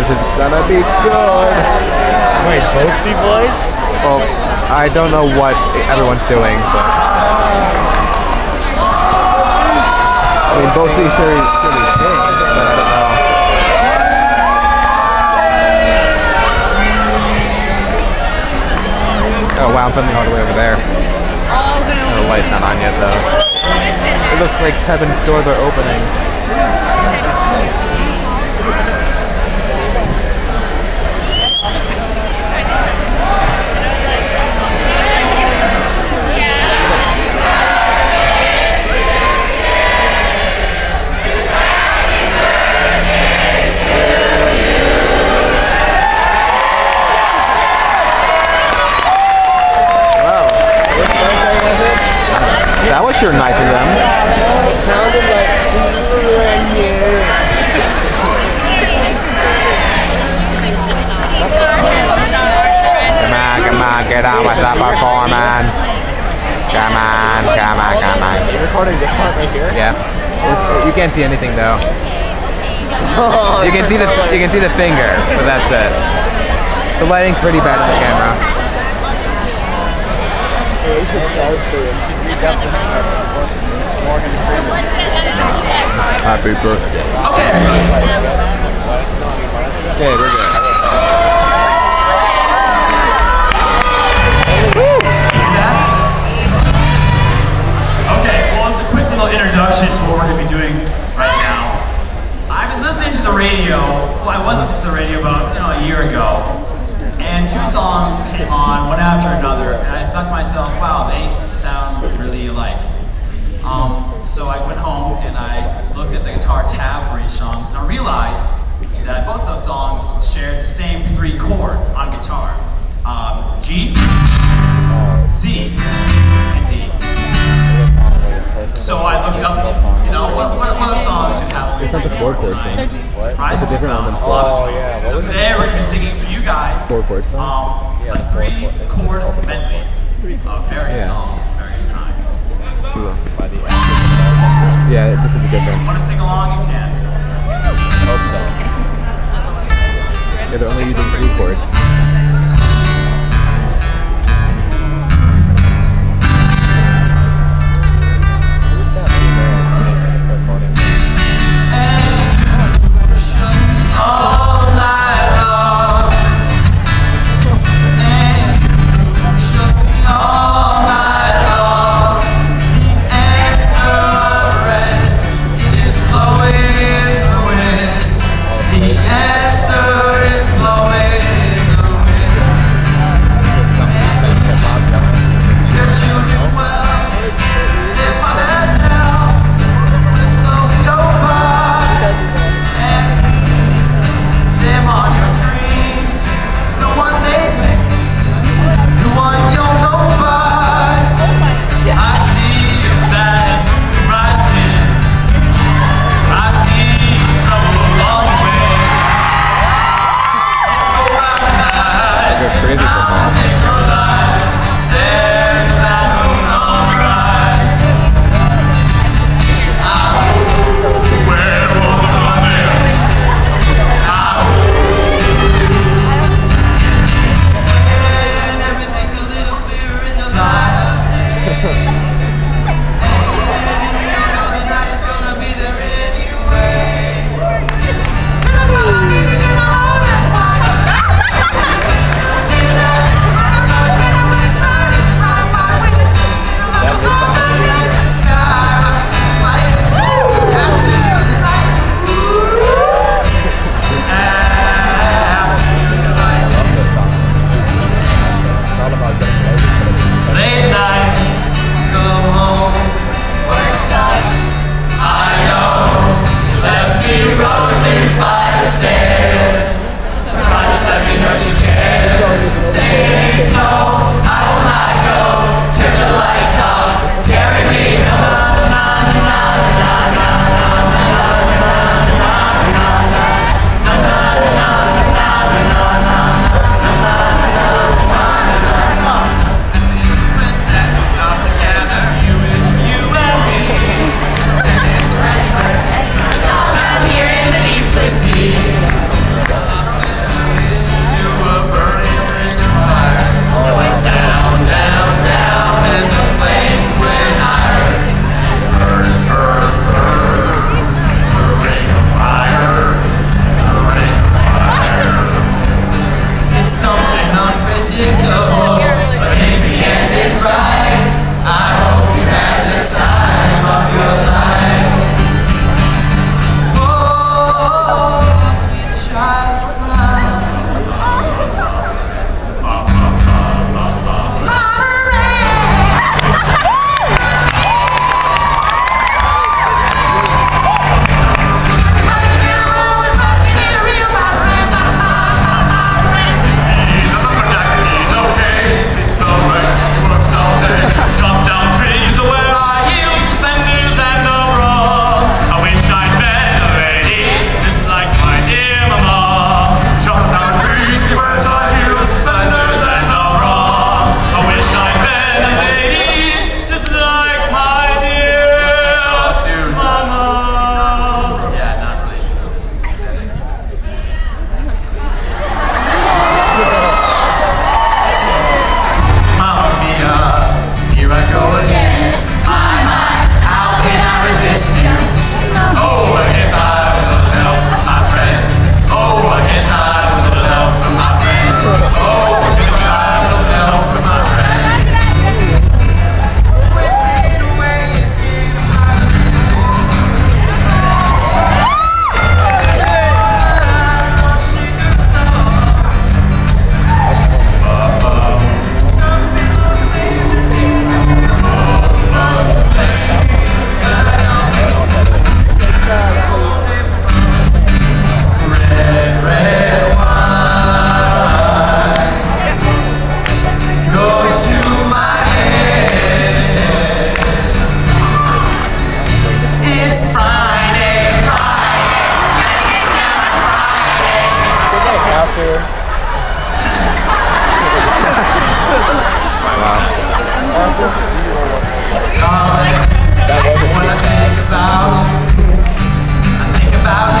This is gonna be good. Wait, Boatsy voice? Well, I don't know what everyone's doing, so. I mean, both these sure, sings, but I don't know. Oh wow, I'm filming all the way over there. The light's not on yet though. It looks like Kevin's doors are opening. Sure nice them. Sounded like Come on, come on, get on with the performance. Come on, come on, come on. You're recording this part right here? Yeah. You can't see anything though. Oh. You can see the you can see the finger, but that's it. The lighting's pretty bad on the camera. We should start soon. She read up this part. Morgan Freeman. Happy birthday. Okay. Okay, we're good. Okay, well, as a quick little introduction to what we're going to be doing right now, I've been listening to the radio. Well, I was listening to the radio about you know, a year ago, and two songs came on one after another, and I thought to myself, wow, they sound really alike. Um, so I went home and I looked at the guitar tab for each song, and I realized that both those songs shared the same three chords on guitar: um, G, C, and D. So I looked up, you know, what, four chord thing. What? It's a different one than A lot of So today we're going to be singing for you guys Four chord song? um, a three chord medley of various Yeah. songs from various times. Yeah, this is a good one. If you Want to sing along? You can. Yeah, they're only using three chords. All when I think about I think about you.